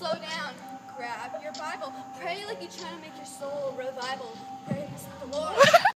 slow down. Grab your Bible. Pray like you're trying to make your soul revival.